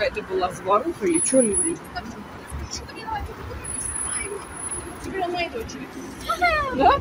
какая-то была заваруха или что ли. Теперь он моей дочери. Да?